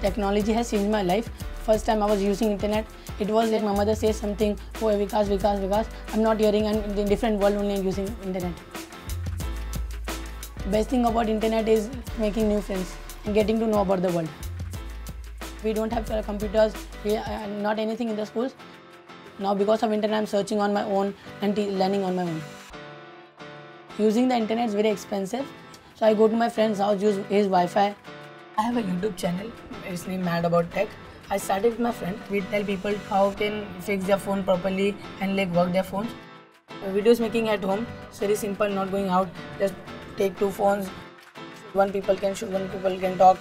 technology has changed my life. First time I was using internet, it was like my mother says something, oh Vikas, Vikas, Vikas. I'm not hearing and in different world only using internet. Best thing about internet is making new friends and getting to know about the world. We don't have uh, computers, uh, not anything in the schools. Now because of internet, I'm searching on my own and learning on my own. Using the internet is very expensive, so I go to my friend's house, use his Wi-Fi. I have a YouTube channel. It's named Mad About Tech. I started with my friend. We tell people how can fix their phone properly and like work their phones. Videos making at home. It's very simple. Not going out. Just take two phones. One people can shoot. One people can talk.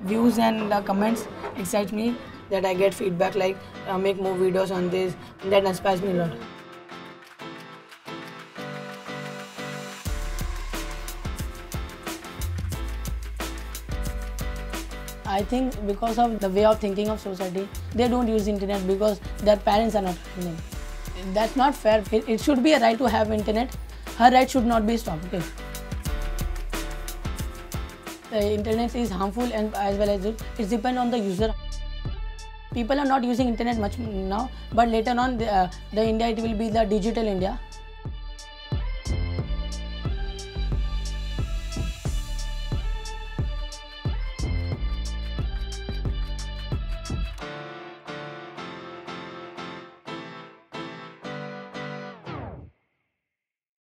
Views and uh, comments excite me. That I get feedback like uh, make more videos on this. That inspires me a lot. I think because of the way of thinking of society, they don't use internet because their parents are not. That's not fair. It, it should be a right to have internet. Her right should not be stopped. Okay. The internet is harmful and as well as it, it depends on the user. People are not using internet much now, but later on, the, uh, the India it will be the digital India